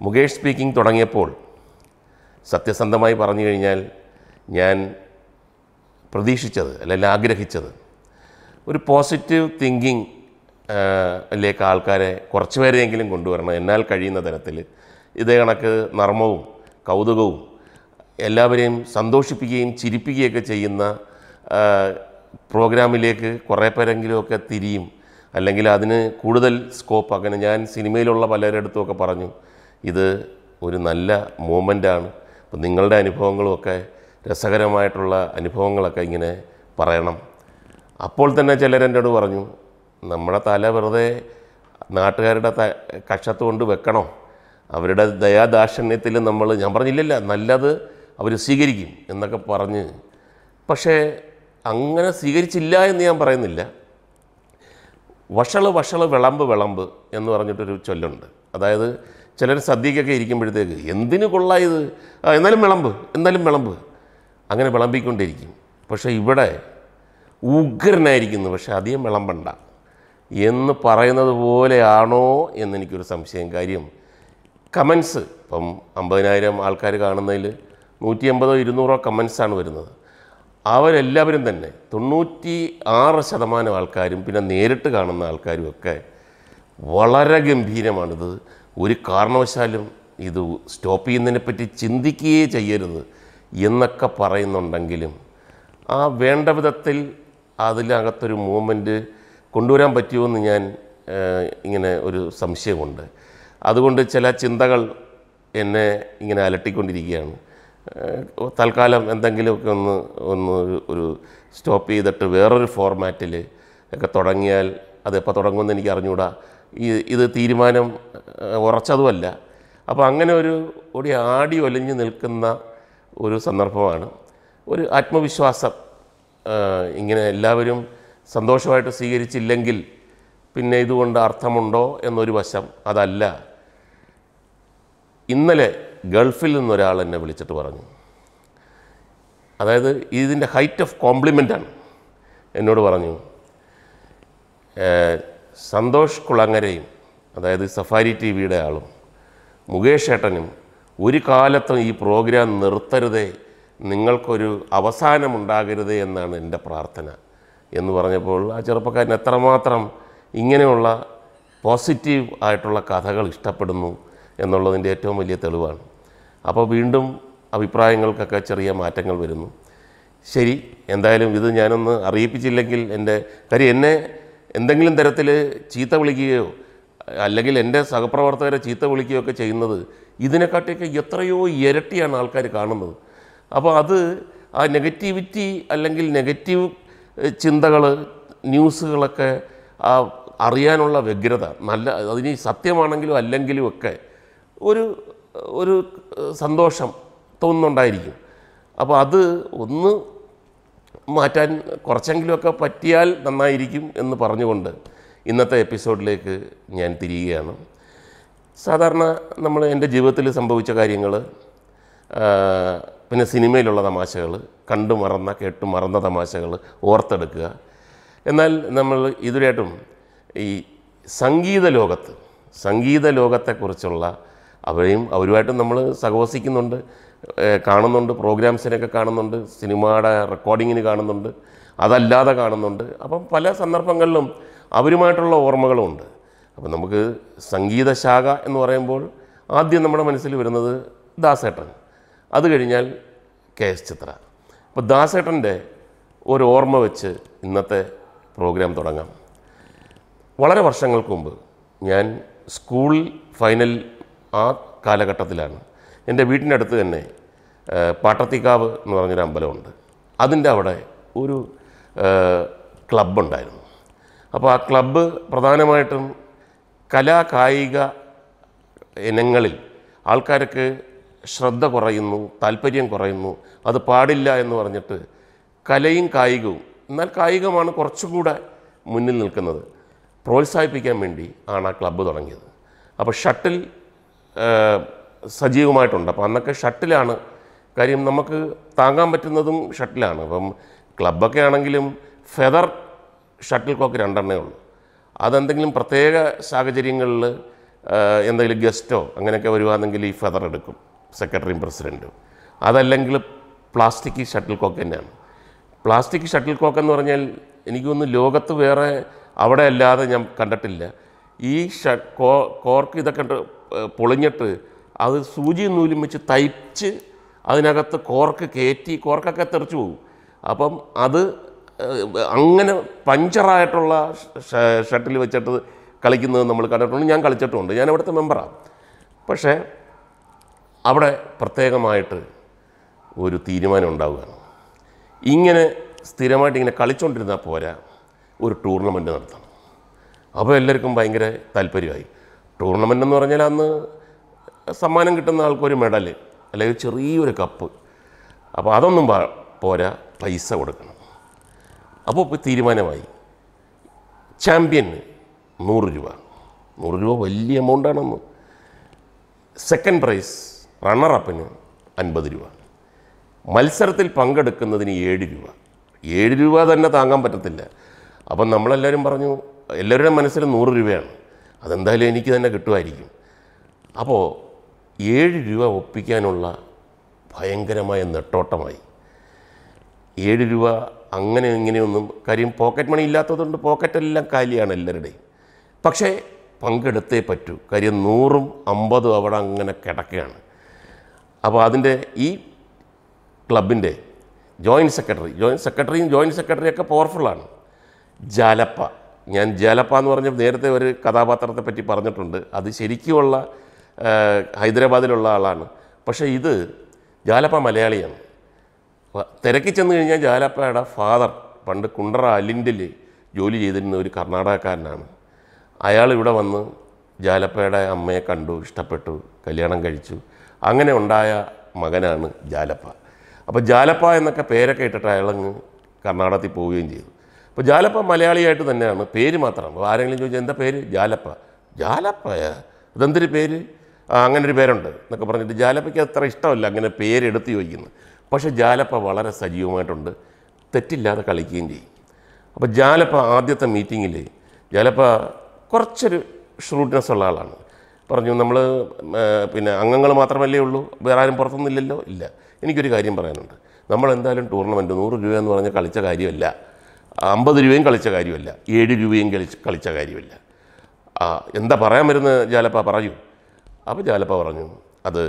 Mukesh speaking തുടങ്ങിയപ്പോൾ സത്യസന്ധമായി പറഞ്ഞു കഴിഞ്ഞാൽ ഞാൻ പ്രതീക്ഷിച്ചത് അല്ലെങ്കിൽ ആഗ്രഹിച്ചത് ഒരു പോസിറ്റീവ് തിങ്കിങ് ലേക്ക് ആൾക്കാരെ കുറച്ച് പേരെയെങ്കിലും കൊണ്ടുവരണം. എന്നാൽ കഴിയുന്ന തരത്തിൽ ഇതേ കണക്ക് നർമ്മവും കൗതുകവും എല്ലാവരെയും സന്തോഷിപ്പിക്കുകയും ചിരിപ്പിക്കുകയൊക്കെ ചെയ്യുന്ന പ്രോഗ്രാമിലേക്ക് കുറേ പേരെങ്കിലുമൊക്കെ തിരിയും. അല്ലെങ്കിൽ അതിന് കൂടുതൽ സ്കോപ്പ്. അങ്ങനെ ഞാൻ സിനിമയിലുള്ള പലരുടെ അടുത്തുമൊക്കെ പറഞ്ഞു ഇത് ഒരു നല്ല മൂമെന്റാണ്. അപ്പം നിങ്ങളുടെ അനുഭവങ്ങളുമൊക്കെ രസകരമായിട്ടുള്ള അനുഭവങ്ങളൊക്കെ ഇങ്ങനെ പറയണം. അപ്പോൾ തന്നെ ചിലരെന്നോട് പറഞ്ഞു നമ്മുടെ തല വെറുതെ നാട്ടുകാരുടെ ത കക്ഷത്ത് കൊണ്ട് വെക്കണോ? അവരുടെ ദയാദാക്ഷിണ്യത്തിൽ നമ്മൾ ഞാൻ പറഞ്ഞില്ലല്ല നല്ലത് അവർ സ്വീകരിക്കും എന്നൊക്കെ പറഞ്ഞ്. പക്ഷേ അങ്ങനെ സ്വീകരിച്ചില്ല എന്ന് ഞാൻ പറയുന്നില്ല. വഷൾ വഷൾ വിളമ്പ് വിളമ്പ് എന്ന് പറഞ്ഞിട്ടൊരു ചൊല്ലുണ്ട്. അതായത് ചിലർ സദ്യക്കൊക്കെ ഇരിക്കുമ്പോഴത്തേക്ക് എന്തിനു കൊള്ളായത് എന്നാലും വിളമ്പ് എന്നാലും വിളമ്പ്. അങ്ങനെ വിളമ്പിക്കൊണ്ടിരിക്കും. പക്ഷേ ഇവിടെ ഉഗ്രനായിരിക്കുന്നു. പക്ഷേ അധികം വിളമ്പണ്ട. എന്ന് പറയുന്നത് പോലെയാണോ എന്നെനിക്കൊരു സംശയം. കാര്യം കമൻസ് ഇപ്പം അമ്പതിനായിരം ആൾക്കാർ കാണുന്നതിൽ നൂറ്റി അമ്പതോ ഇരുന്നൂറോ കമൻസാണ് വരുന്നത്. അവരെല്ലാവരും തന്നെ തൊണ്ണൂറ്റി ആറ് ശതമാനം ആൾക്കാരും പിന്നെ നേരിട്ട് കാണുന്ന ആൾക്കാരും ഒക്കെ വളരെ ഗംഭീരമാണിത്. ഒരു കാരണവശാലും ഇത് സ്റ്റോപ്പ് ചെയ്യുന്നതിനെപ്പറ്റി ചിന്തിക്കുകയേ ചെയ്യരുത് എന്നൊക്കെ പറയുന്നുണ്ടെങ്കിലും ആ വേണ്ട വിധത്തിൽ അതിനകത്തൊരു മൂവ്മെന്റ് കൊണ്ടുവരാൻ പറ്റുമെന്ന് ഞാൻ ഇങ്ങനെ ഒരു സംശയമുണ്ട്. അതുകൊണ്ട് ചില ചിന്തകൾ എന്നെ ഇങ്ങനെ അലട്ടിക്കൊണ്ടിരിക്കുകയാണ്. തൽക്കാലം എന്തെങ്കിലുമൊക്കെ ഒന്ന് ഒന്ന് ഒരു- സ്റ്റോപ്പ് ചെയ്തിട്ട് വേറൊരു ഫോർമാറ്റിൽ ഒക്കെ തുടങ്ങിയാൽ അതെപ്പോൾ തുടങ്ങുമെന്ന് എനിക്ക് അറിഞ്ഞുകൂടാ ഇത് തീരുമാനം ഉറച്ചതുമല്ല. അപ്പോൾ അങ്ങനെ ഒരു ഒടി ആടി ഒലിഞ്ഞു നിൽക്കുന്ന ഒരു സന്ദർഭമാണ്. ഒരു ആത്മവിശ്വാസം ഇങ്ങനെ എല്ലാവരും സന്തോഷമായിട്ട് സ്വീകരിച്ചില്ലെങ്കിൽ പിന്നെ ഇതുകൊണ്ട് അർത്ഥമുണ്ടോ എന്നൊരു വശം അതല്ല. ഇന്നലെ ഗൾഫിൽ നിന്നൊരാൾ എന്നെ വിളിച്ചിട്ട് പറഞ്ഞു. അതായത് ഇതിന്റെ ഹൈറ്റ് ഓഫ് കോംപ്ലിമെന്റാണ് എന്നോട് പറഞ്ഞു. സന്തോഷ് കുളങ്ങരയും അതായത് സഫാരി ടി വിയുടെ ആളും മുകേഷ് ഏട്ടനും ഒരു കാലത്തും ഈ പ്രോഗ്രാം നിർത്തരുതേ നിങ്ങൾക്കൊരു അവസാനമുണ്ടാകരുതേ എന്നാണ് എന്റെ പ്രാർത്ഥന എന്ന് പറഞ്ഞപ്പോൾ ആ ചെറുപ്പക്കാരൻ എത്രമാത്രം ഇങ്ങനെയുള്ള പോസിറ്റീവ് ആയിട്ടുള്ള കഥകൾ ഇഷ്ടപ്പെടുന്നു എന്നുള്ളതിന്റെ ഏറ്റവും വലിയ തെളിവാണ്. അപ്പോൾ വീണ്ടും അഭിപ്രായങ്ങൾക്കൊക്കെ ചെറിയ മാറ്റങ്ങൾ വരുന്നു. ശരി എന്തായാലും ഇത് ഞാനൊന്ന് അറിയിപ്പിച്ചില്ലെങ്കിൽ എന്റെ കാര്യം എന്നെ എന്തെങ്കിലും തരത്തിൽ ചീത്ത വിളിക്കുകയോ അല്ലെങ്കിൽ എന്റെ സഹപ്രവർത്തകരെ ചീത്ത വിളിക്കുകയോ ഒക്കെ ചെയ്യുന്നത് ഇതിനെക്കാട്ടിയൊക്കെ എത്രയോ ഇരട്ടിയാണ് ആൾക്കാർ കാണുന്നത്. അപ്പോൾ അത് ആ നെഗറ്റിവിറ്റി അല്ലെങ്കിൽ നെഗറ്റീവ് ചിന്തകൾ ന്യൂസുകളൊക്കെ ആ അറിയാനുള്ള വ്യഗ്രത നല്ല അതിന് സത്യമാണെങ്കിലും അല്ലെങ്കിലും ഒക്കെ ഒരു ഒരു സന്തോഷം തോന്നുന്നുണ്ടായിരിക്കും. അപ്പോൾ അത് ഒന്ന് മാറ്റാൻ കുറച്ചെങ്കിലുമൊക്കെ പറ്റിയാൽ നന്നായിരിക്കും എന്ന് പറഞ്ഞുകൊണ്ട് ഇന്നത്തെ എപ്പിസോഡിലേക്ക് ഞാൻ തിരിയുകയാണ്. സാധാരണ നമ്മൾ എന്റെ ജീവിതത്തിൽ സംഭവിച്ച കാര്യങ്ങൾ പിന്നെ സിനിമയിലുള്ള തമാശകൾ കണ്ടു മറന്ന കേട്ടു മറന്ന തമാശകൾ ഓർത്തെടുക്കുക. എന്നാൽ നമ്മൾ ഇതുവരെയായിട്ടും ഈ സംഗീത ലോകത്ത് സംഗീത ലോകത്തെക്കുറിച്ചുള്ള അവരെയും അവരുമായിട്ടും നമ്മൾ സഹവസിക്കുന്നുണ്ട്. കാണുന്നുണ്ട് പ്രോഗ്രാംസിനൊക്കെ കാണുന്നുണ്ട് സിനിമയുടെ റെക്കോർഡിങ്ങിന് കാണുന്നുണ്ട് അതല്ലാതെ കാണുന്നുണ്ട്. അപ്പം പല സന്ദർഭങ്ങളിലും അവരുമായിട്ടുള്ള ഓർമ്മകളുമുണ്ട് അപ്പം നമുക്ക് സംഗീതശാഖ എന്ന് പറയുമ്പോൾ ആദ്യം നമ്മുടെ മനസ്സിൽ വരുന്നത് ദാസേട്ടൻ. അത് കഴിഞ്ഞാൽ കെ എസ് ചിത്ര. അപ്പോൾ ദാസേട്ടന്റെ ഒരു ഓർമ്മ വെച്ച് ഇന്നത്തെ പ്രോഗ്രാം തുടങ്ങാം. വളരെ വർഷങ്ങൾക്ക് മുമ്പ് ഞാൻ സ്കൂൾ ഫൈനൽ ആ കാലഘട്ടത്തിലാണ്. എന്റെ വീട്ടിനടുത്ത് തന്നെ പാട്ടത്തിക്കാവ് എന്ന് പറഞ്ഞൊരു അമ്പലമുണ്ട്. അതിന്റെ അവിടെ ഒരു ക്ലബ്ബുണ്ടായിരുന്നു. അപ്പോൾ ആ ക്ലബ്ബ് പ്രധാനമായിട്ടും കലാ കായിക ഇനങ്ങളിൽ ആൾക്കാർക്ക് ശ്രദ്ധ കുറയുന്നു താല്പര്യം കുറയുന്നു അത് പാടില്ല എന്ന് പറഞ്ഞിട്ട് കലയും കായികവും എന്നാൽ കായികമാണ് കുറച്ചും കൂടെ മുന്നിൽ നിൽക്കുന്നത് പ്രോത്സാഹിപ്പിക്കാൻ വേണ്ടി ആണ് ആ ക്ലബ്ബ് തുടങ്ങിയത്. അപ്പോൾ ഷട്ടിൽ സജീവമായിട്ടുണ്ട്. അപ്പോൾ അന്നൊക്കെ ഷട്ടിലാണ് കാര്യം നമുക്ക് താങ്ങാൻ പറ്റുന്നതും ഷട്ടിലാണ്. അപ്പം ക്ലബ്ബൊക്കെ ആണെങ്കിലും ഫെദർ ഷട്ടിൽ കോക്ക് രണ്ടെണ്ണേ ഉള്ളൂ. അതെന്തെങ്കിലും പ്രത്യേക സാഹചര്യങ്ങളിൽ എന്തെങ്കിലും ഗസ്റ്റോ അങ്ങനെയൊക്കെ വരുവാണെങ്കിൽ ഈ ഫെദർ എടുക്കും സെക്രട്ടറിയും പ്രസിഡന്റും അതല്ലെങ്കിൽ പ്ലാസ്റ്റിക് ഷട്ടിൽ കോക്ക് തന്നെയാണ്. പ്ലാസ്റ്റിക് ഷട്ടിൽ കോക്ക് എന്ന് പറഞ്ഞാൽ എനിക്കൊന്ന് ലോകത്ത് വേറെ അവിടെ അല്ലാതെ ഞാൻ കണ്ടിട്ടില്ല. ഈ ഷ കോർക്ക് ഇതൊക്കെ പൊളിഞ്ഞിട്ട് അത് സൂചിയും നൂലും വെച്ച് തയ്ച്ച് അതിനകത്ത് കോർക്ക് കയറ്റി കോർക്കൊക്കെ തെറിച്ചു പോകും. അപ്പം അത് അങ്ങനെ പഞ്ചറായിട്ടുള്ള ഷട്ടിൽ വെച്ചിട്ട് കളിക്കുന്നത് നമ്മൾ കണ്ടിട്ടുണ്ട്. ഞാൻ കളിച്ചിട്ടുമുണ്ട് ഞാൻ അവിടുത്തെ മെമ്പറാണ് പക്ഷേ അവിടെ പ്രത്യേകമായിട്ട് ഒരു തീരുമാനം ഉണ്ടാവുകയാണ്. ഇങ്ങനെ സ്ഥിരമായിട്ട് ഇങ്ങനെ കളിച്ചുകൊണ്ടിരുന്നാൽ പോരാ ഒരു ടൂർണമെന്റ് നടത്തണം. അപ്പോൾ എല്ലാവർക്കും ഭയങ്കര താല്പര്യമായി. ടൂർണമെന്റ് എന്ന് പറഞ്ഞാൽ അന്ന് സമ്മാനം കിട്ടുന്ന ആൾക്കൊരു മെഡൽ അല്ലെങ്കിൽ ചെറിയൊരു കപ്പ്. അപ്പോൾ അതൊന്നും പോരാ പൈസ കൊടുക്കണം. അപ്പോൾ ഇപ്പോൾ തീരുമാനമായി. ചാമ്പ്യന് നൂറ് രൂപ. നൂറ് രൂപ വലിയ എമൗണ്ടാണെന്ന് സെക്കൻഡ് പ്രൈസ് റണ്ണറപ്പിന് അൻപത് രൂപ. മത്സരത്തിൽ പങ്കെടുക്കുന്നതിന് ഏഴ് രൂപ. ഏഴ് രൂപ തന്നെ താങ്ങാൻ പറ്റത്തില്ല. അപ്പം നമ്മളെല്ലാവരും പറഞ്ഞു എല്ലാവരുടെയും മനസ്സിൽ നൂറ് രൂപയാണ്. അതെന്തായാലും എനിക്ക് തന്നെ കിട്ടുമായിരിക്കും. അപ്പോൾ ഏഴ് രൂപ ഒപ്പിക്കാനുള്ള ഭയങ്കരമായ നെട്ടോട്ടമായി. ഏഴ് രൂപ അങ്ങനെ ഇങ്ങനെയൊന്നും കാര്യം പോക്കറ്റ് മണി ഇല്ലാത്തതുകൊണ്ട് പോക്കറ്റെല്ലാം കാലിയാണ് എല്ലാവരുടെയും. പക്ഷേ പങ്കെടുത്തേ പറ്റൂ. കാര്യം നൂറും അമ്പതും അവിടെ അങ്ങനെ കിടക്കുകയാണ്. അപ്പോൾ അതിന്റെ ഈ ക്ലബിന്റെ ജോയിന്റ് സെക്രട്ടറി ജോയിന്റ് സെക്രട്ടറിയും ജോയിന്റ് സെക്രട്ടറിയൊക്കെ പവർഫുള്ളാണ് ജാലപ്പ. ഞാൻ ജാലപ്പ എന്ന് പറഞ്ഞ നേരത്തെ ഒരു കഥാപാത്രത്തെ പറ്റി പറഞ്ഞിട്ടുണ്ട്. അത് ശരിക്കുമുള്ള ഹൈദരാബാദിലുള്ള ആളാണ്. പക്ഷേ ഇത് ജാലപ്പ മലയാളിയാണ്. തിരക്കി ചെന്ന് കഴിഞ്ഞാൽ ജാലപ്പയുടെ ഫാദർ പണ്ട് കുണ്ടറ അലിൻഡിൽ ജോലി ചെയ്തിരുന്ന ഒരു കർണാടകക്കാരനാണ്. അയാൾ ഇവിടെ വന്ന് ജാലപ്പയുടെ അമ്മയെ കണ്ടു ഇഷ്ടപ്പെട്ടു കല്യാണം കഴിച്ചു. അങ്ങനെ ഉണ്ടായ മകനാണ് ജാലപ്പ. അപ്പോൾ ജാലപ്പ എന്നൊക്കെ പേരൊക്കെ ഇട്ടിട്ട് അയാളങ്ങ് കർണാടകത്തിൽ പോവുകയും ചെയ്തു. അപ്പോൾ ജാലപ്പ മലയാളിയായിട്ട് തന്നെയാണ്. പേര് മാത്രം അപ്പോൾ ആരെങ്കിലും ചോദിച്ചാൽ എന്താ പേര്? ജാലപ്പ. ജാലപ്പയാ? ഇതെന്തൊരു പേര്? അങ്ങനെ ഒരു പേരുണ്ട് എന്നൊക്കെ പറഞ്ഞിട്ട് ജാലപ്പയ്ക്ക് അത്ര ഇഷ്ടമല്ല അങ്ങനെ പേരെടുത്ത് ചോദിക്കുന്നത് പക്ഷേ ജാലപ്പ വളരെ സജീവമായിട്ടുണ്ട്. തെറ്റില്ലാതെ കളിക്കുകയും ചെയ്യും. അപ്പോൾ ജാലപ്പ ആദ്യത്തെ മീറ്റിങ്ങിൽ ജാലപ്പ കുറച്ചൊരു ഷ്രൂട്ട്നെസ് ഉള്ള ആളാണ്. പറഞ്ഞു നമ്മൾ പിന്നെ അംഗങ്ങൾ മാത്രമല്ലേ ഉള്ളൂ വേറെ ആരും പുറത്തൊന്നുമില്ലല്ലോ? ഇല്ല. എനിക്കൊരു കാര്യം പറയാനുണ്ട്. നമ്മൾ എന്തായാലും ടൂർണമെന്റ് നൂറ് രൂപ എന്ന് പറഞ്ഞ് കളിച്ച കാര്യമല്ല. അമ്പത് രൂപയും കളിച്ച കാര്യമല്ല. ഏഴ് രൂപയും കളിച്ച കളിച്ച കാര്യമല്ല. എന്താ പറയാൻ വരുന്ന ജാലപ്പ? പറയൂ. അപ്പോൾ ജാലപ്പ പറഞ്ഞു അത്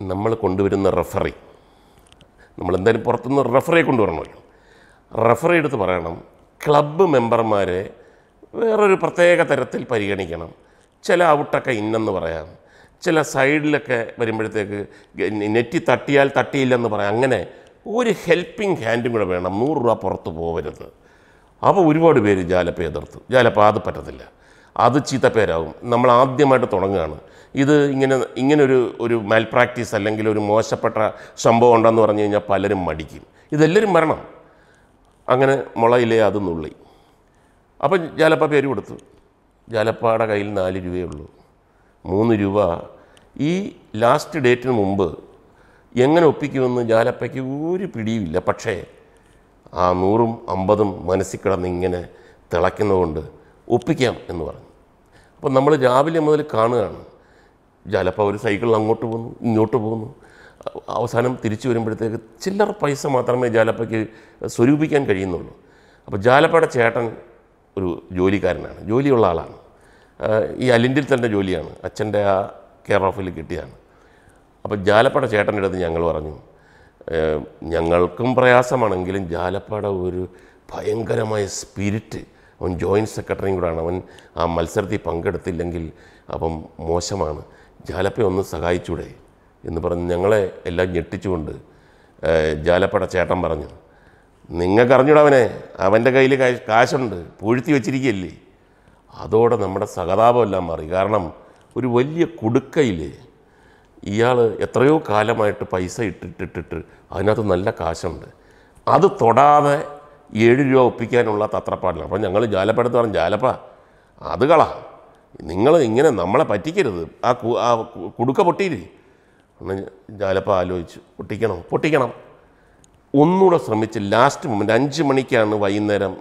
നമ്മൾ കൊണ്ടുവരുന്ന റഫറി നമ്മൾ എന്തായാലും പുറത്തുനിന്ന് റെഫറിയെ കൊണ്ടുവരണമല്ലോ. റഫറി എടുത്ത് പറയണം ക്ലബ്ബ് മെമ്പർമാരെ വേറൊരു പ്രത്യേക തരത്തിൽ പരിഗണിക്കണം. ചില ഔട്ടൊക്കെ ഇന്നെന്ന് പറയാം ചില സൈഡിലൊക്കെ വരുമ്പോഴത്തേക്ക് നെറ്റി തട്ടിയാൽ തട്ടിയില്ലെന്ന് പറയാം. അങ്ങനെ ഒരു ഹെൽപ്പിംഗ് ഹാൻഡും കൂടെ വേണം നൂറ് രൂപ പുറത്ത് പോകരുത് അപ്പോൾ ഒരുപാട് പേര് ജാലപ്പ എതിർത്തു. ജാലപ്പ അത് പറ്റത്തില്ല. അത് ചീത്തപ്പേരാവും നമ്മൾ ആദ്യമായിട്ട് തുടങ്ങുകയാണ്. ഇത് ഇങ്ങനെ ഇങ്ങനൊരു ഒരു മാൽ പ്രാക്ടീസ് അല്ലെങ്കിൽ ഒരു മോശപ്പെട്ട സംഭവം ഉണ്ടെന്ന് പറഞ്ഞു കഴിഞ്ഞാൽ പലരും മടിക്കും. ഇതെല്ലാവരും വരണം അങ്ങനെ മുളയിലേ അത് നുള്ളി. അപ്പം ജാലപ്പ പേര് കൊടുത്തു. ജാലപ്പയുടെ കയ്യിൽ നാല് രൂപയേ ഉള്ളൂ മൂന്ന് രൂപ. ഈ ലാസ്റ്റ് ഡേറ്റിന് മുമ്പ് എങ്ങനെ ഒപ്പിക്കുമെന്ന് ജാലപ്പയ്ക്ക് ഒരു പിടിയുമില്ല. പക്ഷേ ആ നൂറും അമ്പതും മനസ്സിൽ കിടന്ന് ഇങ്ങനെ തിളയ്ക്കുന്നതുകൊണ്ട് ഒപ്പിക്കാം എന്ന് പറഞ്ഞു. അപ്പോൾ നമ്മൾ രാവിലെ മുതൽ കാണുകയാണ്. ചിലപ്പോൾ അവർ സൈക്കിളിൽ അങ്ങോട്ട് പോകുന്നു ഇങ്ങോട്ട് പോകുന്നു. അവസാനം തിരിച്ചു വരുമ്പോഴത്തേക്ക് ചില്ലറ പൈസ മാത്രമേ ജാലപ്പയ്ക്ക് സ്വരൂപിക്കാൻ കഴിയുന്നുള്ളൂ. അപ്പോൾ ജാലപ്പയുടെ ചേട്ടൻ ഒരു ജോലിക്കാരനാണ് ജോലിയുള്ള ആളാണ്. ഈ അലിൻഡിൽ തന്നെ ജോലിയാണ് അച്ഛന്റെ ആ കെയർ ഓഫിൽ കിട്ടിയതാണ് അപ്പോൾ ജാലപ്പയുടെ ചേട്ടന്റെ അടുത്ത് ഞങ്ങൾ പറഞ്ഞു ഞങ്ങൾക്കും പ്രയാസമാണെങ്കിലും ജാലപ്പയുടെ ഒരു ഭയങ്കരമായ സ്പിരിറ്റ് അവൻ ജോയിന്റ് സെക്രട്ടറിയും കൂടാണ്. അവൻ ആ മത്സരത്തിൽ പങ്കെടുത്തില്ലെങ്കിൽ അപ്പം മോശമാണ്. ജാലപ്പയെ ഒന്ന് സഹായിച്ചൂടെ എന്ന് പറഞ്ഞ് ഞങ്ങളെ എല്ലാം ഞെട്ടിച്ചുകൊണ്ട് ജാലപ്പട ചേട്ടൻ പറഞ്ഞു നിങ്ങൾക്ക് അറിഞ്ഞൂടവനെ അവന്റെ കയ്യിൽ കാശ് കാശുണ്ട് പൂഴ്ത്തി വെച്ചിരിക്കുകയല്ലേ? അതോടെ നമ്മുടെ സഹതാപമെല്ലാം മാറി. കാരണം ഒരു വലിയ കുടുക്കയിൽ ഇയാൾ എത്രയോ കാലമായിട്ട് പൈസ ഇട്ടിട്ടിട്ടിട്ട് അതിനകത്ത് നല്ല കാശുണ്ട്. അത് തൊടാതെ ഏഴ് രൂപ ഒപ്പിക്കാനുള്ള തത്രപ്പാടില്ല. അപ്പം ഞങ്ങൾ ജാലപ്പടുത്ത് പറഞ്ഞു ജാലപ്പ അത് കള. നിങ്ങൾ ഇങ്ങനെ നമ്മളെ പറ്റിക്കരുത്. ആ ആ കുടുക്ക പൊട്ടിയില്ലേ? അന്ന് ജാലപ്പ ആലോചിച്ചു പൊട്ടിക്കണം പൊട്ടിക്കണം. ഒന്നുകൂടെ ശ്രമിച്ച് ലാസ്റ്റ് മൊമെന്റ് അഞ്ച് മണിക്കാണ് വൈകുന്നേരം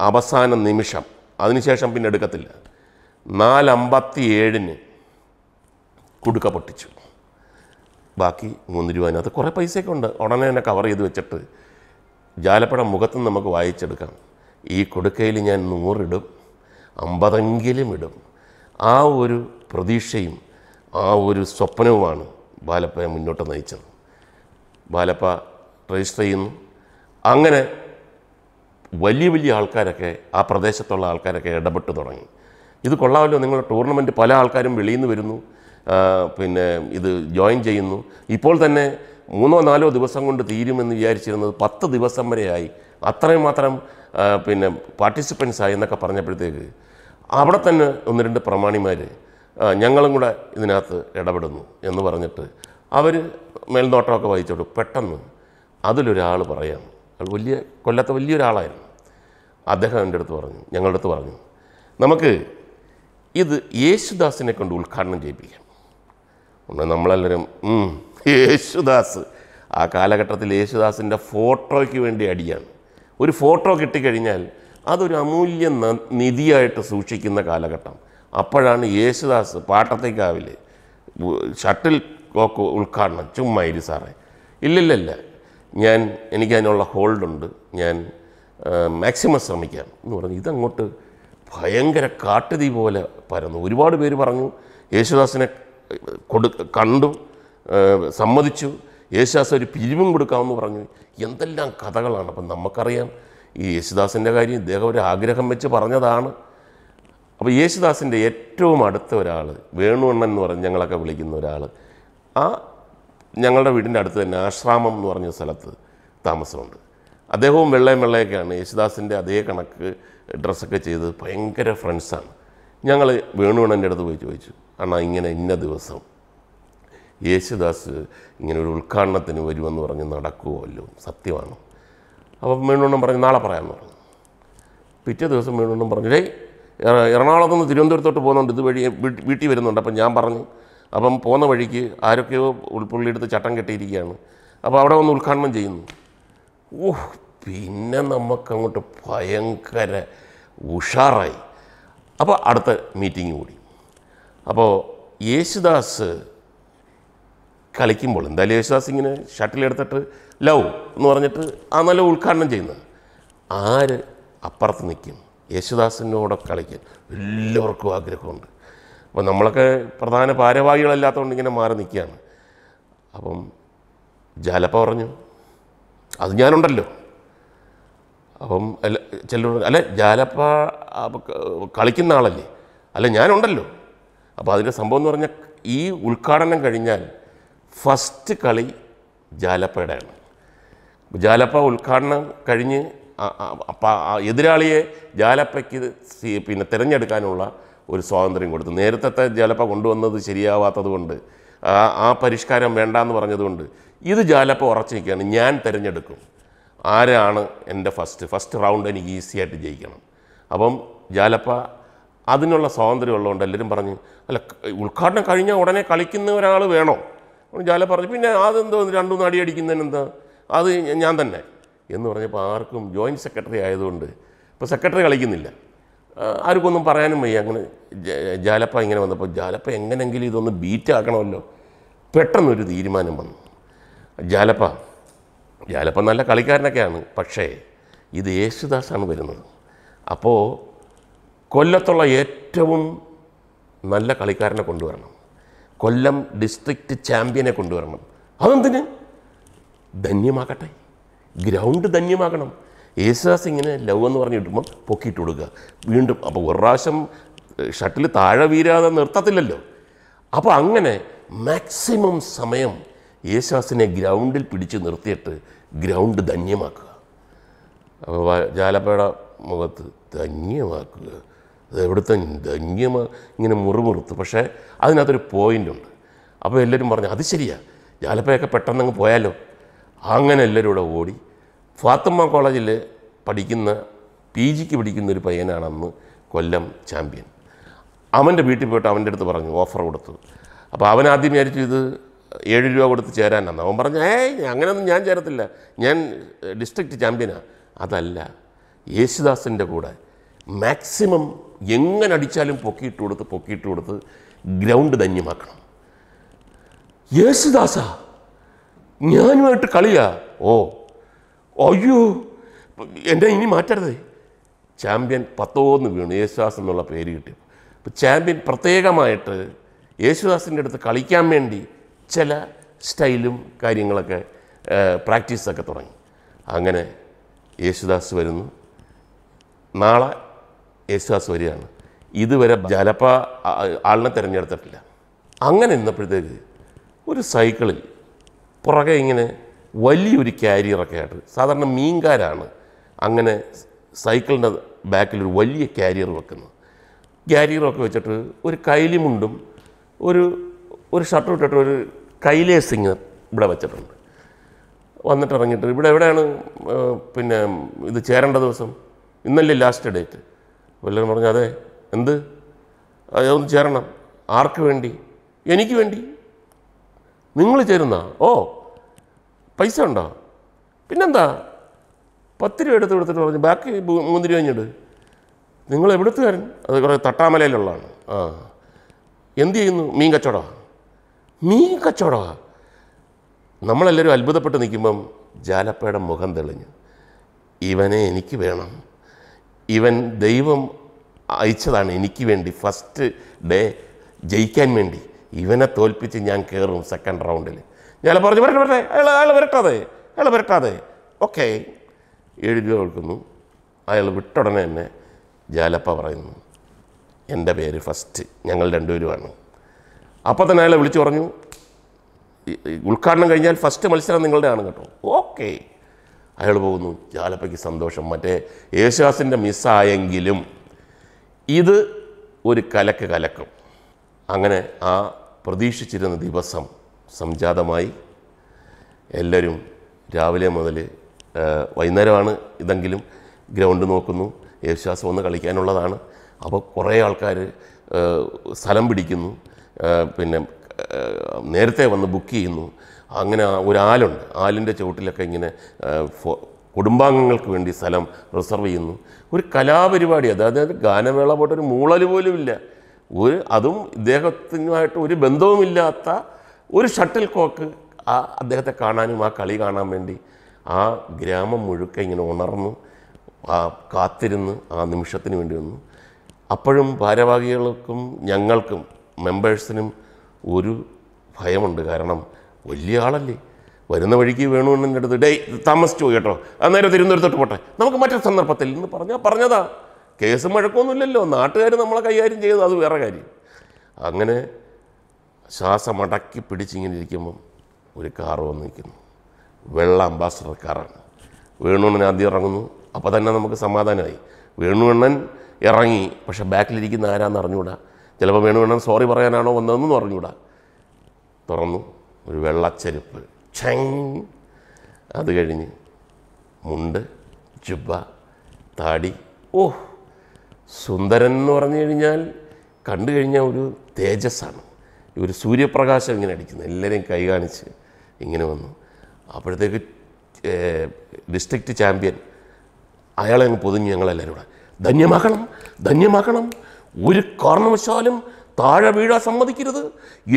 അവസാന നിമിഷം. അതിനുശേഷം പിന്നെ എടുക്കത്തില്ല. നാലമ്പത്തി ഏഴിന് കുടുക്ക പൊട്ടിച്ചു. ബാക്കി മൂന്ന് രൂപ അതിനകത്ത് കുറേ പൈസയൊക്കെ ഉണ്ട്. ഉടനെ തന്നെ കവർ ചെയ്ത് വെച്ചിട്ട് ജാലപ്പഴ മുഖത്ത് നമുക്ക് വായിച്ചെടുക്കാം. ഈ കൊടുക്കയിൽ ഞാൻ നൂറിടും അമ്പതെങ്കിലും ഇടും. ആ ഒരു പ്രതീക്ഷയും ആ ഒരു സ്വപ്നവുമാണ് ബാലപ്പയെ മുന്നോട്ട് നയിച്ചത്. ബാലപ്പ രജിസ്റ്റർ ചെയ്യുന്നു. അങ്ങനെ വലിയ വലിയ ആൾക്കാരൊക്കെ ആ പ്രദേശത്തുള്ള ആൾക്കാരൊക്കെ ഇടപെട്ട് തുടങ്ങി. ഇത് കൊള്ളാമല്ലോ നിങ്ങളുടെ ടൂർണമെന്റ് പല ആൾക്കാരും വെളിയിൽ നിന്ന് വരുന്നു. പിന്നെ ഇത് ജോയിൻ ചെയ്യുന്നു. ഇപ്പോൾ തന്നെ മൂന്നോ നാലോ ദിവസം കൊണ്ട് തീരുമെന്ന് വിചാരിച്ചിരുന്നത് പത്ത് ദിവസം വരെയായി. അത്രയും മാത്രം പിന്നെ പാർട്ടിസിപ്പൻസ് ആയി എന്നൊക്കെ പറഞ്ഞപ്പോഴത്തേക്ക് അവിടെ തന്നെ ഒന്ന് രണ്ട് പ്രമാണിമാർ ഞങ്ങളും കൂടെ ഇതിനകത്ത് ഇടപെടുന്നു എന്ന് പറഞ്ഞിട്ട് അവർ മേൽനോട്ടമൊക്കെ വഹിച്ചോട്ടു പെട്ടെന്ന് അതിലൊരാൾ പറയാം അയാൾ വലിയ കൊല്ലത്തെ വലിയൊരാളായിരുന്നു. അദ്ദേഹം എന്റെ അടുത്ത് പറഞ്ഞു ഞങ്ങളുടെ അടുത്ത് പറഞ്ഞു നമുക്ക് ഇത് യേശുദാസിനെ കൊണ്ട് ഉദ്ഘാടനം ചെയ്യിപ്പിക്കാം. നമ്മളെല്ലാവരും "ഉം, യേശുദാസ്. ആ കാലഘട്ടത്തിൽ യേശുദാസിന്റെ ഫോട്ടോയ്ക്ക് വേണ്ടി അടിയാണ്. ഒരു ഫോട്ടോ കിട്ടിക്കഴിഞ്ഞാൽ അതൊരു അമൂല്യ നിധിയായിട്ട് സൂക്ഷിക്കുന്ന കാലഘട്ടം. അപ്പോഴാണ് യേശുദാസ് പാട്ടത്തേക്കാവിൽ ഷട്ടിൽ കോക്ക് ഉദ്ഘാടനം. ചുമ്മാ ഇരി സാറേ. ഇല്ലില്ലല്ല. ഞാൻ എനിക്കതിനുള്ള ഹോൾഡുണ്ട്. ഞാൻ മാക്സിമം ശ്രമിക്കാം എന്ന് പറഞ്ഞു. ഇതങ്ങോട്ട് ഭയങ്കര കാട്ടുതീ പോലെ പരന്നു. ഒരുപാട് പേര് പറഞ്ഞു. യേശുദാസിനെ കൊടു കണ്ടു. സമ്മതിച്ചു. യേശുദാസ് ഒരു പിരിവും കൊടുക്കാമെന്ന് പറഞ്ഞു. എന്തെല്ലാം കഥകളാണ് അപ്പം നമുക്കറിയാം. ഈ യേശുദാസിന്റെ കാര്യം ഇദ്ദേഹം ഒരു ആഗ്രഹം വെച്ച് പറഞ്ഞതാണ്. അപ്പോൾ യേശുദാസിന്റെ ഏറ്റവും അടുത്ത ഒരാൾ വേണുവണ്ണൻ എന്ന് പറഞ്ഞ് ഞങ്ങളൊക്കെ വിളിക്കുന്ന ഒരാൾ ആ ഞങ്ങളുടെ വീടിന്റെ അടുത്ത് തന്നെ ആശ്രാമം എന്ന് പറഞ്ഞ സ്ഥലത്ത് താമസമുണ്ട്. അദ്ദേഹവും വെള്ളയും വെള്ളയൊക്കെയാണ്. യേശുദാസിന്റെ അതേ കണക്ക് ഡ്രസ്സൊക്കെ ചെയ്ത് ഭയങ്കര ഫ്രണ്ട്സാണ്. ഞങ്ങൾ വേണുവണ്ണന്റെ അടുത്ത് പോയി ചോദിച്ചു അണ്ണാ ഇങ്ങനെ ഇന്ന ദിവസം യേശുദാസ് ഇങ്ങനെ ഒരു ഉദ്ഘാടനത്തിന് വരുമെന്ന് പറഞ്ഞ് നടക്കുമല്ലോ സത്യമാണ്. അപ്പം വേണുവണ്ണം പറഞ്ഞു നാളെ പറയാമെന്ന് പറഞ്ഞു. പിറ്റേ ദിവസം വീണ്ടും പറഞ്ഞു ഡേ എറ- എറണാകുളത്ത് നിന്ന് തിരുവനന്തപുരത്തോട്ട് പോകുന്നുണ്ട്. ഇതുവഴി വീട്ടിൽ വരുന്നുണ്ട്. അപ്പം ഞാൻ പറഞ്ഞു അപ്പം പോകുന്ന വഴിക്ക് ആരൊക്കെയോ ഉൾപ്പുള്ളിയെടുത്ത് ചട്ടം കെട്ടിയിരിക്കുകയാണ്. അപ്പോൾ അവിടെ വന്ന് ഉദ്ഘാടനം ചെയ്യുന്നു. ഓഹ് പിന്നെ നമുക്കങ്ങോട്ട് ഭയങ്കര ഉഷാറായി. അപ്പോൾ അടുത്ത മീറ്റിംഗ് കൂടി. അപ്പോൾ യേശുദാസ് കളിക്കുമ്പോൾ എന്തായാലും യേശുദാസ് ഇങ്ങനെ ഷട്ടിലെടുത്തിട്ട് ലവ് എന്ന് പറഞ്ഞിട്ട് ആ നല്ല ഉദ്ഘാടനം ചെയ്യുന്നത്? ആര് അപ്പുറത്ത് നിൽക്കും? യേശുദാസിനോട് കളിക്കാൻ എല്ലാവർക്കും ആഗ്രഹമുണ്ട്. അപ്പോൾ നമ്മളൊക്കെ പ്രധാന ഭാരവാഹികളല്ലാത്തതുകൊണ്ട് ഇങ്ങനെ മാറി നിൽക്കുകയാണ്. അപ്പം ജാലപ്പ പറഞ്ഞു അത് ഞാനുണ്ടല്ലോ. അപ്പം അല്ല ചിലർ അല്ല ജാലപ്പ കളിക്കുന്ന ആളല്ലേ? അല്ല ഞാനുണ്ടല്ലോ. അപ്പോൾ അതിന്റെ സംഭവം എന്ന് പറഞ്ഞാൽ ഈ ഉദ്ഘാടനം കഴിഞ്ഞാൽ ഫസ്റ്റ് കളി ജാലപ്പയുടെയാണ് ജാലപ്പ ഉദ്ഘാടനം കഴിഞ്ഞ് എതിരാളിയെ ജാലപ്പയ്ക്ക് പിന്നെ തിരഞ്ഞെടുക്കാനുള്ള ഒരു സ്വാതന്ത്ര്യം കൊടുത്തു. നേരത്തെ ജാലപ്പ കൊണ്ടുവന്നത് ശരിയാവാത്തത് കൊണ്ട് ആ പരിഷ്കാരം വേണ്ടാന്ന് പറഞ്ഞതുകൊണ്ട് ഇത് ജാലപ്പ ഉറച്ചു നിൽക്കുകയാണ് ഞാൻ തിരഞ്ഞെടുക്കും. ആരാണ് എന്റെ ഫസ്റ്റ്? ഫസ്റ്റ് റൗണ്ട് എനിക്ക് ഈസി ആയിട്ട് ജയിക്കണം. അപ്പം ജാലപ്പ അതിനുള്ള സ്വാതന്ത്ര്യം ഉള്ളതുകൊണ്ട് എല്ലാവരും പറഞ്ഞു അല്ല ഉദ്ഘാടനം കഴിഞ്ഞാൽ ഉടനെ കളിക്കുന്ന ഒരാൾ വേണോ? ജാല പറഞ്ഞു പിന്നെ അതെന്തോ രണ്ടു അടി അടിക്കുന്നതിനെന്താ? അത് ഞാൻ തന്നെ. എന്ന് പറഞ്ഞപ്പോൾ ആർക്കും ജോയിന്റ് സെക്രട്ടറി ആയതുകൊണ്ട് ഇപ്പോൾ സെക്രട്ടറി കളിക്കുന്നില്ല. ആർക്കൊന്നും പറയാനും വയ്യ. അങ്ങനെ ജാലപ്പ ഇങ്ങനെ വന്നപ്പോൾ ജാലപ്പ എങ്ങനെങ്കിലും ഇതൊന്ന് ബീറ്റ് ആക്കണമല്ലോ. പെട്ടെന്നൊരു തീരുമാനം വന്നു. ജാലപ്പ ജാലപ്പ നല്ല കളിക്കാരനൊക്കെയാണ് പക്ഷേ ഇത് യേശുദാസാണ് വരുന്നത്. അപ്പോൾ കൊല്ലത്തുള്ള ഏറ്റവും നല്ല കളിക്കാരനെ കൊണ്ടുവരണം. കൊല്ലം ഡിസ്ട്രിക്റ്റ് ചാമ്പ്യനെ കൊണ്ടുവരണം. അതെന്തിന്? ധന്യമാക്കട്ടെ ഗ്രൗണ്ട് ധന്യമാക്കണം യേശുദാസ് ഇങ്ങനെ ലവ് എന്ന് പറഞ്ഞ് കിട്ടുമ്പം പൊക്കിയിട്ട് കൊടുക്കുക വീണ്ടും അപ്പോൾ ഒരു പ്രാവശ്യം ഷട്ടിൽ താഴെ വീരാതെ നിർത്തത്തില്ലല്ലോ. അപ്പോൾ അങ്ങനെ മാക്സിമം സമയം യേശുദാസിനെ ഗ്രൗണ്ടിൽ പിടിച്ച് നിർത്തിയിട്ട് ഗ്രൗണ്ട് ധന്യമാക്കുക. അപ്പോൾ ജാലപ്പേട മുഖത്ത് ധന്യമാക്കുക. അത് എവിടുത്തെ ധന്യമാ ഇങ്ങനെ മുറുമുറുത്ത്. പക്ഷേ അതിനകത്തൊരു പോയിന്റ് ഉണ്ട് അപ്പോൾ എല്ലാവരും പറഞ്ഞു അത് ശരിയാണ് ജാലപ്പയൊക്കെ പെട്ടെന്ന് അങ്ങ് പോയാലോ? അങ്ങനെ എല്ലാവരും കൂടെ ഓടി. ഫാത്തമ്മ കോളേജിൽ പഠിക്കുന്ന പി ജിക്ക് പഠിക്കുന്ന ഒരു പയ്യനാണ് അന്ന് കൊല്ലം ചാമ്പ്യൻ. അവന്റെ വീട്ടിൽ പോയിട്ട് അവന്റെ അടുത്ത് പറഞ്ഞു ഓഫർ കൊടുത്തു. അപ്പോൾ അവൻ ആദ്യം വിചാരിച്ചു ഇത് ഏഴ് രൂപ കൊടുത്ത് ചേരാനാണ് അവൻ പറഞ്ഞു ഏയ് അങ്ങനെയൊന്നും ഞാൻ ചേരത്തില്ല. ഞാൻ ഡിസ്ട്രിക്റ്റ് ചാമ്പ്യനാണ് അതല്ല യേശുദാസിന്റെ കൂടെ മാക്സിമം എങ്ങനെ അടിച്ചാലും പൊക്കിയിട്ട് കൊടുത്ത് പൊക്കിയിട്ട് കൊടുത്ത് ഗ്രൗണ്ട് ധന്യമാക്കണം. യേശുദാസ ഞാനുമായിട്ട് കളിയാ? ഓ അയ്യോ എന്നെ ഇനി മാറ്റരുത്. ചാമ്പ്യൻ പത്തോന്ന് വീണു യേശുദാസ് എന്നുള്ള പേര് കിട്ടി അപ്പോൾ ചാമ്പ്യൻ പ്രത്യേകമായിട്ട് യേശുദാസിന്റെ അടുത്ത് കളിക്കാൻ വേണ്ടി ചില സ്റ്റൈലും കാര്യങ്ങളൊക്കെ പ്രാക്ടീസൊക്കെ തുടങ്ങി. അങ്ങനെ യേശുദാസ് വരുന്നു. നാളെ യേശുദാസ് വരികയാണ്. ഇതുവരെ ജലപ്പ ആളിനെ തിരഞ്ഞെടുത്തിട്ടില്ല. അങ്ങനെ ഇന്നപ്പോഴത്തേക്ക് ഒരു സൈക്കിളിൽ പുറകെ ഇങ്ങനെ വലിയൊരു ക്യാരിയറൊക്കെ ആയിട്ട് സാധാരണ മീൻകാരാണ് അങ്ങനെ സൈക്കിളിന്റെ ബാക്കിൽ ഒരു വലിയ ക്യാരിയർ വെക്കുന്നത്. ക്യാരിയറൊക്കെ വെച്ചിട്ട് ഒരു കൈലിമുണ്ടും ഒരു ഒരു ഷർട്ട് ഇട്ടിട്ട് ഒരു കൈലേസിങ് ഇവിടെ വെച്ചിട്ടുണ്ട്. വന്നിട്ട് ഇറങ്ങിയിട്ട് ഇവിടെ എവിടെയാണ് പിന്നെ ഇത് ചേരേണ്ട ദിവസം? ഇന്നല്ലേ ലാസ്റ്റ് ഡേറ്റ് വല്ലവരും പറഞ്ഞു അതെ എന്ത്? അതൊന്ന് ചേരണം. ആർക്ക് വേണ്ടി? എനിക്ക് വേണ്ടി. നിങ്ങൾ ചേരുന്ന? ഓ പൈസ ഉണ്ടോ? പിന്നെന്താ? പത്ത് രൂപ എടുത്ത് കൊടുത്തിട്ട് പറഞ്ഞു ബാക്കി മൂന്ന് രൂപ കഴിഞ്ഞിട്ട് നിങ്ങൾ എവിടുത്തുകാരൻ? അത് കുറേ തട്ടാമലയിലുള്ളതാണ്. ആ. എന്ത് ചെയ്യുന്നു? മീൻ കച്ചവടമാണ് മീൻ കച്ചവടമാണ് നമ്മളെല്ലാവരും അത്ഭുതപ്പെട്ട് നിൽക്കുമ്പം ജാലപ്പയുടെ മുഖം തെളിഞ്ഞു. ഇവനെ എനിക്ക് വേണം. ഇവൻ ദൈവം അയച്ചതാണ് എനിക്ക് വേണ്ടി. ഫസ്റ്റ് ഡേ ജയിക്കാൻ വേണ്ടി. ഇവനെ തോൽപ്പിച്ച് ഞാൻ കയറും സെക്കൻഡ് റൗണ്ടിൽ ഞാൻ പറഞ്ഞു വരട്ടെ വരട്ടെ അയാൾ അയാൾ വരട്ടാതെ അയാൾ വരട്ടാതെ. ഓക്കെ ഏഴ് രൂപ കൊടുക്കുന്നു. അയാൾ വിട്ടുടനെ തന്നെ ജാലപ്പ പറയുന്നു എന്റെ പേര് ഫസ്റ്റ് ഞങ്ങൾ രണ്ടുപേരുമാണ്. അപ്പോൾ തന്നെ അയാളെ വിളിച്ചു പറഞ്ഞു ഉദ്ഘാടനം കഴിഞ്ഞാൽ ഫസ്റ്റ് മത്സരം നിങ്ങളുടെ ആണ് കേട്ടോ. ഓക്കെ അയാൾ പോകുന്നു. ജാലപ്പയ്ക്ക് സന്തോഷം. മറ്റേ യേശുദാസിന്റെ മിസ്സായെങ്കിലും ഇത് ഒരു കലക്ക് കലക്കും. അങ്ങനെ ആ പ്രതീക്ഷിച്ചിരുന്ന ദിവസം സംജാതമായി. എല്ലാവരും രാവിലെ മുതൽ വൈകുന്നേരമാണ് ഇതെങ്കിലും ഗ്രൗണ്ട് നോക്കുന്നു. യേശുദാസ് ഒന്ന് കളിക്കാനുള്ളതാണ്. അപ്പോൾ കുറേ ആൾക്കാർ സ്ഥലം പിടിക്കുന്നു. പിന്നെ നേരത്തെ വന്ന് ബുക്ക് ചെയ്യുന്നു. അങ്ങനെ ഒരാലുണ്ട് ആലിന്റെ ചുവട്ടിലൊക്കെ ഇങ്ങനെ കുടുംബാംഗങ്ങൾക്ക് വേണ്ടി സ്ഥലം റിസർവ് ചെയ്യുന്നു. ഒരു കലാപരിപാടി അതായത് ഗാനമേള ഒരു മൂളൽ പോലുമില്ല ഒരു അതും ഇദ്ദേഹത്തിനുമായിട്ട് ഒരു ബന്ധവുമില്ലാത്ത ഒരു ഷട്ടിൽ കോക്ക് ആ അദ്ദേഹത്തെ കാണാനും ആ കളി കാണാൻ വേണ്ടി ആ ഗ്രാമം മുഴുക്ക ഇങ്ങനെ ഉണർന്നു ആ കാത്തിരുന്ന് ആ നിമിഷത്തിന് വേണ്ടി വന്നു. അപ്പോഴും ഭാരവാഹികൾക്കും ഞങ്ങൾക്കും മെമ്പേഴ്സിനും ഒരു ഭയമുണ്ട്. കാരണം വലിയ ആളല്ലേ? വരുന്ന വഴിക്ക് വേണമെന്നെ അടുത്ത് ഡേ താമസിച്ചു കേട്ടോ. അന്നേരം തിരുവനന്തപുരത്തോട്ട് പോട്ടെ. നമുക്ക് മറ്റൊരു സന്ദർഭത്തിൽ എന്ന് പറഞ്ഞാൽ പറഞ്ഞതാ. കേസ് മുഴക്കമൊന്നുമില്ലല്ലോ. നാട്ടുകാർ നമ്മളെ കൈകാര്യം ചെയ്തത് അത് വേറെ കാര്യം. അങ്ങനെ ശ്വാസം അടക്കി പിടിച്ചിങ്ങനെ ഇരിക്കുമ്പം ഒരു കാറ് വന്ന് നിൽക്കുന്നു. വെള്ള അംബാസഡർ കാറാണ്. വേണുണ്ണൻ ആദ്യം ഇറങ്ങുന്നു. അപ്പോൾ തന്നെ നമുക്ക് സമാധാനമായി. വേണുവണ്ണൻ ഇറങ്ങി. പക്ഷേ ബാക്കിലിരിക്കുന്ന ആരാന്ന് അറിഞ്ഞുകൂടാ? ചിലപ്പോൾ വേണുവണ്ണൻ സോറി പറയാനാണോ വന്നതെന്നും അറിഞ്ഞുകൂടാ. തുറന്നു. ഒരു വെള്ളച്ചെരുപ്പ്. ചങ് അത് കഴിഞ്ഞ് മുണ്ട് ജുബ താടി. ഓ സുന്ദരൻ എന്ന് പറഞ്ഞു കഴിഞ്ഞാൽ കണ്ടു കഴിഞ്ഞാൽ ഒരു തേജസ്സാണ്. ഒരു സൂര്യപ്രകാശം ഇങ്ങനെ അടിക്കുന്നു. എല്ലാവരെയും കൈ കാണിച്ച് ഇങ്ങനെ വന്നു. അപ്പോഴത്തേക്ക് ഡിസ്ട്രിക്റ്റ് ചാമ്പ്യൻ അയാളെ അങ്ങ് പൊതിഞ്ഞ് ഞങ്ങളെല്ലാവരും കൂടെ ധന്യമാക്കണം ധന്യമാക്കണം ഒരു കാരണവശാലും താഴെ വീഴാൻ സമ്മതിക്കരുത്.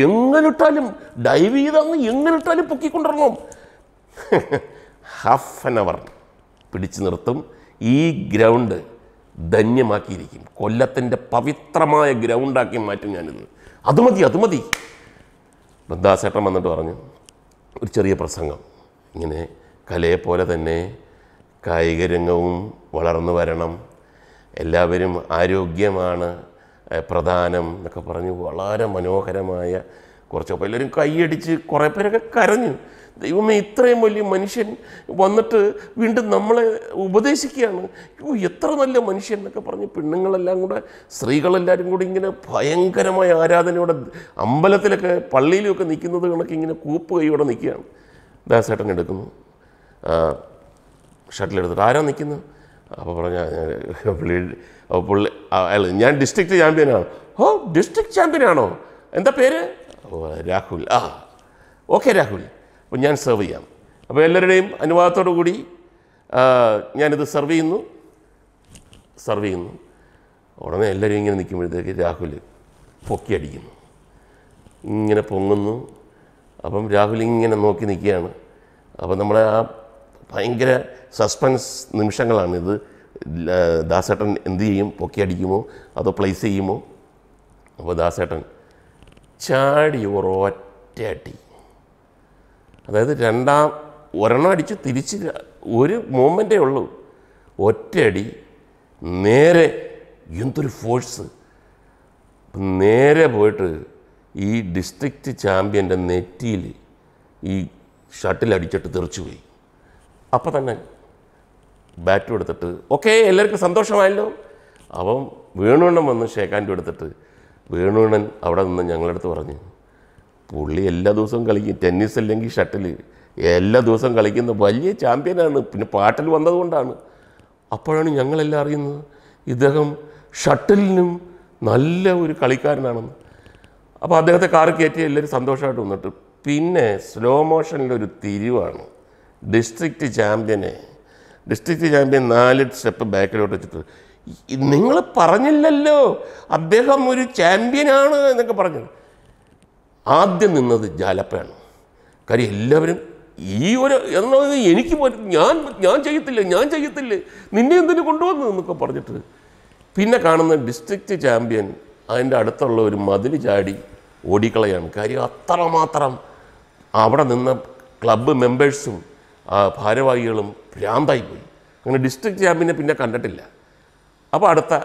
എങ്ങനിട്ടാലും ഡൈവ് ചെയ്താന്ന് എങ്ങനിട്ടാലും പൊക്കിക്കൊണ്ടിറങ്ങും. ഹാഫ് ആൻ അവർ പിടിച്ചു നിർത്തും. ഈ ഗ്രൗണ്ട് ധന്യമാക്കിയിരിക്കും. കൊല്ലത്തിന്റെ പവിത്രമായ ഗ്രൗണ്ടാക്കി മാറ്റും ഞാനിത്. അത് മതി അത് മതി. ബൃന്ദാസേട്ടൻ വന്നിട്ട് പറഞ്ഞു ഒരു ചെറിയ പ്രസംഗം. ഇങ്ങനെ കലയെപ്പോലെ തന്നെ കായിക രംഗവും വളർന്നു വരണം. എല്ലാവരും ആരോഗ്യമാണ് പ്രധാനം എന്നൊക്കെ പറഞ്ഞ്. വളരെ മനോഹരമായ കുറച്ച് അപ്പോൾ എല്ലാവരും കൈയടിച്ച് കുറേ പേരൊക്കെ കരഞ്ഞു. ദൈവമേ ഇത്രയും വലിയ മനുഷ്യൻ വന്നിട്ട് വീണ്ടും നമ്മളെ ഉപദേശിക്കുകയാണ്. എത്ര നല്ല മനുഷ്യൻ എന്നൊക്കെ പറഞ്ഞ് പെണ്ണുങ്ങളെല്ലാം കൂടെ സ്ത്രീകളെല്ലാവരും കൂടി ഇങ്ങനെ ഭയങ്കരമായ ആരാധനയോടെ അമ്പലത്തിലൊക്കെ പള്ളിയിലുമൊക്കെ നിൽക്കുന്നത് കണക്ക് ഇങ്ങനെ കൂപ്പ് കൈയോടെ നിൽക്കുകയാണ്. ദാസേട്ടൻ എടുക്കുന്നു. ഷട്ടിലെടുത്തിട്ട് ആരാ നിൽക്കുന്നത്? അപ്പോൾ പറഞ്ഞ പുള്ളി അപ്പോൾ പുള്ളി അയാൾ ഞാൻ ഡിസ്ട്രിക്ട് ചാമ്പ്യനാണ് ഓ ഡിസ്ട്രിക്ട് ചാമ്പ്യനാണോ എന്താ പേര്? രാഹുൽ. ആ ഓക്കെ രാഹുൽ. അപ്പോൾ ഞാൻ സെർവ് ചെയ്യാം. അപ്പോൾ എല്ലാവരുടെയും അനുവാദത്തോടു കൂടി ഞാനിത് സെർവ് ചെയ്യുന്നു. സെർവ് ചെയ്യുന്നു. ഉടനെ എല്ലാവരും ഇങ്ങനെ നിൽക്കുമ്പോഴത്തേക്ക് രാഹുൽ പൊക്കി അടിക്കുന്നു ഇങ്ങനെ പൊങ്ങുന്നു. അപ്പം രാഹുൽ ഇങ്ങനെ നോക്കി നിൽക്കുകയാണ്. അപ്പം നമ്മളെ ആ ഭയങ്കര സസ്പെൻസ് നിമിഷങ്ങളാണിത്. ദാസേട്ടൻ എന്ത് ചെയ്യും? പൊക്കി അടിക്കുമോ? അതോ പ്ലേസ് ചെയ്യുമോ? അപ്പോൾ ദാസേട്ടൻ ചാടി ഒരൊറ്റ അടി. അതായത് രണ്ടാം ഒരെണ്ണം അടിച്ച് തിരിച്ച് ഒരു മൂമെന്റേ ഉള്ളൂ. ഒറ്റയടി നേരെ എന്തൊരു ഫോഴ്സ് നേരെ പോയിട്ട് ഈ ഡിസ്ട്രിക്റ്റ് ചാമ്പ്യന്റെ നെറ്റിയിൽ ഈ ഷട്ടിൽ അടിച്ചിട്ട് തെറിച്ചു പോയി. അപ്പോൾ തന്നെ ബാറ്റും എടുത്തിട്ട് ഓക്കെ എല്ലാവർക്കും സന്തോഷമായല്ലോ. അവൻ വേണുവണ്ണം വന്ന് ഷേക്കാന്റെ എടുത്തിട്ട് വേണുവണ്ണൻ അവിടെ നിന്ന് ഞങ്ങളടുത്ത് പറഞ്ഞു പുള്ളി എല്ലാ ദിവസവും കളിക്കും ടെന്നീസ് അല്ലെങ്കിൽ ഷട്ടിൽ എല്ലാ ദിവസവും കളിക്കുന്ന വലിയ ചാമ്പ്യനാണ് പിന്നെ പാട്ടിൽ വന്നതുകൊണ്ടാണ്. അപ്പോഴാണ് ഞങ്ങളെല്ലാം അറിയുന്നത് ഇദ്ദേഹം ഷട്ടിലിനും നല്ല ഒരു കളിക്കാരനാണെന്ന്. അപ്പോൾ അദ്ദേഹത്തെ കാറ് കയറ്റി എല്ലാവരും സന്തോഷമായിട്ട് വന്നിട്ട് പിന്നെ സ്ലോ മോഷനിലൊരു തിരിവാണ്. ഡിസ്ട്രിക്റ്റ് ചാമ്പ്യനെ ഡിസ്ട്രിക്റ്റ് ചാമ്പ്യൻ നാല് സ്റ്റെപ്പ് ബാക്കിലോട്ട് വെച്ചിട്ട് നിങ്ങൾ പറഞ്ഞില്ലല്ലോ അദ്ദേഹം ഒരു ചാമ്പ്യനാണ് എന്നൊക്കെ പറഞ്ഞു. ആദ്യം നിന്നത് ജാലപ്പയാണ് കാര്യം എല്ലാവരും ഈ ഒരു എന്നത് എനിക്ക് ഞാൻ ഞാൻ ചെയ്യത്തില്ല ഞാൻ ചെയ്യത്തില്ല നിന്നെ എന്തിനു കൊണ്ടുവന്നു എന്നൊക്കെ പറഞ്ഞിട്ട് പിന്നെ കാണുന്ന ഡിസ്ട്രിക്റ്റ് ചാമ്പ്യൻ അതിന്റെ അടുത്തുള്ള ഒരു മതിൽ ചാടി ഓടിക്കളയാണ്. കാര്യം അത്രമാത്രം അവിടെ നിന്ന ക്ലബ്ബ് മെമ്പേഴ്സും ഭാരവാഹികളും ഭ്രാന്തായി പോയി. അങ്ങനെ ഡിസ്ട്രിക്ട് ചാമ്പ്യനെ പിന്നെ കണ്ടിട്ടില്ല. അപ്പോൾ അടുത്ത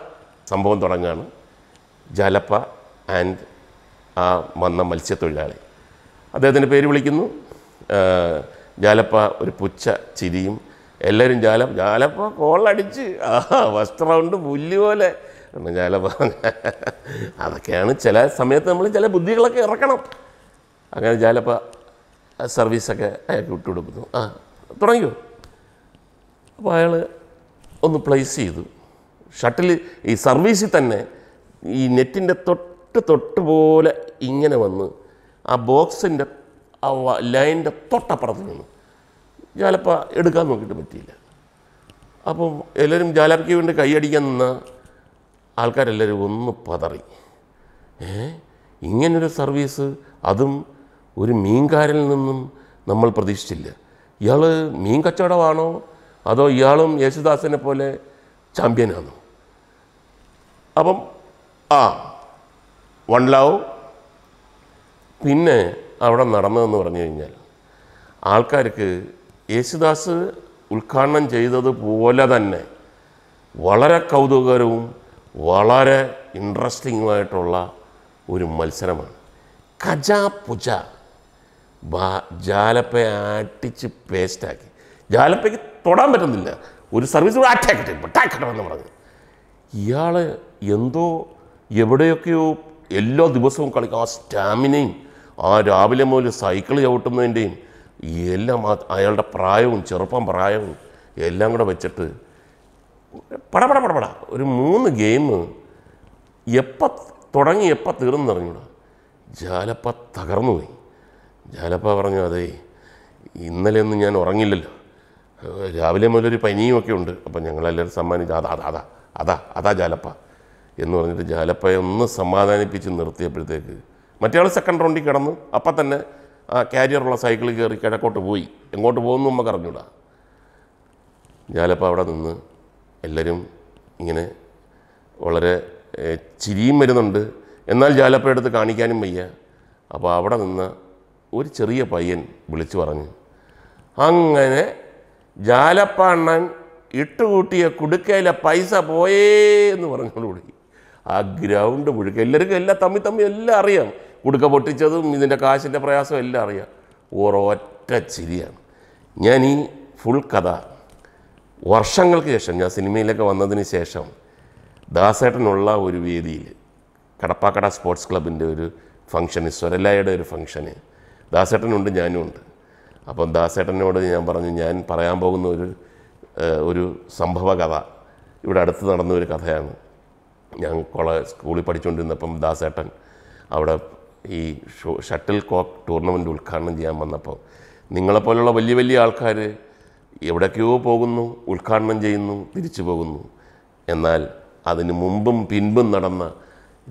സംഭവം തുടങ്ങുകയാണ് ജലപ്പ ആൻഡ് ആ വന്ന മത്സ്യത്തൊഴിലാളി. അദ്ദേഹത്തിന്റെ പേര് വിളിക്കുന്നു. ജാലപ്പ ഒരു പുച്ഛ ചിരിയും. എല്ലാവരും ജാല ജാലപ്പ കോളടിച്ച് ആ ഫസ്റ്റ് റൗണ്ട് പുല്ല് പോലെ. ജാലപ്പ അതൊക്കെയാണ് ചില സമയത്ത് നമ്മൾ ചില ബുദ്ധികളൊക്കെ ഇറക്കണം. അങ്ങനെ ജാലപ്പ സർവീസൊക്കെ അയാൾക്ക് വിട്ടുകൊടുക്കുന്നു. ആ തുടങ്ങിയോ അപ്പോൾ അയാൾ ഒന്ന് പ്ലേസ് ചെയ്തു. ഷട്ടിൽ ഈ സർവീസിൽ തന്നെ ഈ നെറ്റിന്റെ തൊട്ട് തൊട്ട് പോലെ ഇങ്ങനെ വന്ന് ആ ബോക്സിന്റെ ആ ലൈനിന്റെ തൊട്ടപ്പുറത്ത് നിന്നു ജാലപ്പ എടുക്കാൻ നോക്കിയിട്ട് പറ്റിയില്ല. അപ്പം എല്ലാവരും ജാലപ്പയ്ക്ക് വേണ്ടി കൈയടിക്കാൻ നിന്ന ആൾക്കാരെല്ലാവരും ഒന്ന് പതറി. ഏ? ഇങ്ങനൊരു സർവീസ് അതും ഒരു മീൻകാരിൽ നിന്നും നമ്മൾ പ്രതീക്ഷിച്ചില്ല. ഇയാൾ മീൻ കച്ചവടമാണോ? അതോ ഇയാളും യേശുദാസിനെ പോലെ ചാമ്പ്യനാണോ? അപ്പം ആ വൺ ലവ് പിന്നെ അവിടെ നടന്നതെന്ന് പറഞ്ഞു കഴിഞ്ഞാൽ ആൾക്കാർക്ക് യേശുദാസ് ഉദ്ഘാടനം ചെയ്തതുപോലെ തന്നെ വളരെ കൗതുകകരവും വളരെ ഇൻട്രസ്റ്റിങ്ങുമായിട്ടുള്ള ഒരു മത്സരമാണ്. കജ പുജ. ബാ ജാലപ്പയെ ആട്ടിച്ച് പേസ്റ്റാക്കി ജാലപ്പയ്ക്ക് തൊടാൻ പറ്റുന്നില്ല. ഒരു സർവീസ് കൂടെ അറ്റാക്കട്ടെ അറ്റാക്കട്ടെ എന്ന് പറഞ്ഞു. ഇയാൾ എന്തോ എവിടെയൊക്കെയോ എല്ലാ ദിവസവും കളിക്കും. ആ സ്റ്റാമിനയും ആ രാവിലെ മുതൽ സൈക്കിൾ ചവിട്ടുന്നതിന്റെയും എല്ലാം അയാളുടെ പ്രായവും ചെറുപ്പം പ്രായവും എല്ലാം കൂടെ വെച്ചിട്ട് പടപട പടപട ഒരു മൂന്ന് ഗെയിം എപ്പോൾ തുടങ്ങി എപ്പോൾ തീർന്നു ജാലപ്പ തകർന്നു പോയി ജാലപ്പ പറഞ്ഞു അതേ ഇന്നലെ ഒന്നും ഞാൻ ഉറങ്ങില്ലല്ലോ. രാവിലെ മുതലൊരു പനിയും ഒക്കെ ഉണ്ട്. അപ്പം ഞങ്ങളെല്ലാവരും സമ്മാനിച്ചു അതാ അതാ അതാ അതാ ജാലപ്പ. എന്ന് പറഞ്ഞിട്ട് ജാലപ്പയെ ഒന്ന് സമാധാനിപ്പിച്ച് നിർത്തിയപ്പോഴത്തേക്ക് മറ്റേ സെക്കൻഡ് റൗണ്ടിൽ കിടന്നു. അപ്പം തന്നെ ആ ക്യാരിയറുള്ള സൈക്കിളിൽ കയറി കിഴക്കോട്ട് പോയി. എങ്ങോട്ട് പോകുന്നു നമുക്ക് അറിഞ്ഞൂടാ. ജാലപ്പ അവിടെ നിന്ന് എല്ലാവരും ഇങ്ങനെ വളരെ ചിരിയും വരുന്നുണ്ട്. എന്നാൽ ജാലപ്പ എടുത്ത് കാണിക്കാനും വയ്യ. അപ്പോൾ അവിടെ നിന്ന് ഒരു ചെറിയ പയ്യൻ വിളിച്ചു പറഞ്ഞു അങ്ങനെ ജാലപ്പാണ്ണൻ ഇട്ടുകൂട്ടിയ കുടുക്കയിലെ പൈസ പോയേ എന്ന് പറഞ്ഞോടുകൂടി ആ ഗ്രൗണ്ട് മുഴുക്ക എല്ലാവർക്കും എല്ലാം തമ്മി തമ്മി എല്ലാം അറിയാം. കുടുക്ക പൊട്ടിച്ചതും ഇതിന്റെ കാശിന്റെ പ്രയാസവും എല്ലാം അറിയാം. ഒരൊറ്റ ചിരിയാണ്. ഞാൻ ഈ ഫുൾ കഥ വർഷങ്ങൾക്ക് ശേഷം ഞാൻ സിനിമയിലൊക്കെ വന്നതിന് ശേഷം ദാസേട്ടനുള്ള ഒരു വേദിയിൽ കടപ്പാക്കട സ്പോർട്സ് ക്ലബിന്റെ ഒരു ഫംഗ്ഷന് സ്വരലായയുടെ ഒരു ഫംഗ്ഷന് ദാസേട്ടനുണ്ട് ഞാനും ഉണ്ട്. അപ്പം ദാസേട്ടനോട് ഞാൻ പറഞ്ഞു ഞാൻ പറയാൻ പോകുന്ന ഒരു ഒരു സംഭവ കഥ ഇവിടെ അടുത്ത് നടന്ന ഒരു കഥയാണ്. ഞാൻ കോളേ സ്കൂളിൽ പഠിച്ചുകൊണ്ടിരുന്നപ്പം ദാസേട്ടൻ അവിടെ ഈ ഷോ ഷട്ടിൽ കോക്ക് ടൂർണമെന്റ് ഉദ്ഘാടനം ചെയ്യാൻ വന്നപ്പോൾ നിങ്ങളെപ്പോലുള്ള വലിയ വലിയ ആൾക്കാർ എവിടേക്കോ പോകുന്നു ഉദ്ഘാടനം ചെയ്യുന്നു തിരിച്ചു പോകുന്നു. എന്നാൽ അതിന് മുമ്പും പിൻപും നടന്ന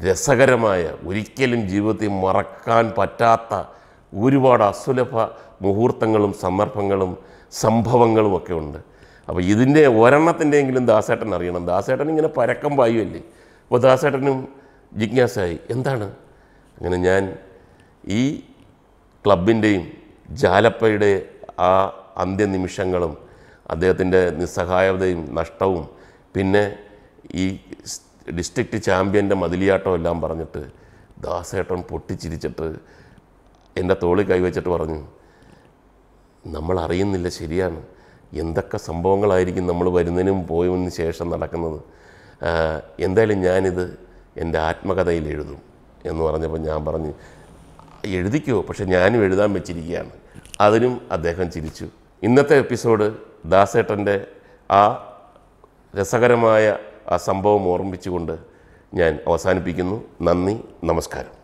രസകരമായ ഒരിക്കലും ജീവിതത്തിൽ മറക്കാൻ പറ്റാത്ത ഒരുപാട് അസുലഭ മുഹൂർത്തങ്ങളും സന്ദർഭങ്ങളും സംഭവങ്ങളും ഒക്കെ ഉണ്ട്. അപ്പോൾ ഇതിന്റെ ഒരെണ്ണത്തിന്റെയെങ്കിലും ദാസേട്ടൻ അറിയണം. ദാസേട്ടൻ ഇങ്ങനെ പരക്കം പായുമല്ലേ അപ്പോൾ ദാസേട്ടനും ജിജ്ഞാസായി എന്താണ്? അങ്ങനെ ഞാൻ ഈ ക്ലബിന്റെയും ജാലപ്പയുടെ ആ അന്ത്യനിമിഷങ്ങളും അദ്ദേഹത്തിന്റെ നിസ്സഹായതയും നഷ്ടവും പിന്നെ ഈ ഡിസ്ട്രിക്റ്റ് ചാമ്പ്യന്റെ മതിലിയാട്ടം എല്ലാം പറഞ്ഞിട്ട് ദാസേട്ടൻ പൊട്ടിച്ചിരിച്ചിട്ട് എന്റെ തോളിൽ കൈവച്ചിട്ട് പറഞ്ഞു നമ്മൾ അറിയുന്നില്ല ശരിയാണ്. എന്തൊക്കെ സംഭവങ്ങളായിരിക്കും നമ്മൾ വരുന്നതിനും പോയതിനു ശേഷം നടക്കുന്നത്. എന്തായാലും ഞാനിത് എന്റെ ആത്മകഥയിൽ എഴുതും. എന്ന് പറഞ്ഞപ്പോൾ ഞാൻ പറഞ്ഞു എഴുതിക്കോ പക്ഷെ ഞാനും എഴുതാൻ വെച്ചിരിക്കുകയാണ്. അതിനും അദ്ദേഹം ചിരിച്ചു. ഇന്നത്തെ എപ്പിസോഡ് ദാസേട്ടന്റെ ആ രസകരമായ ആ സംഭവം ഓർമ്മിച്ചുകൊണ്ട് ഞാൻ അവസാനിപ്പിക്കുന്നു. നന്ദി നമസ്കാരം.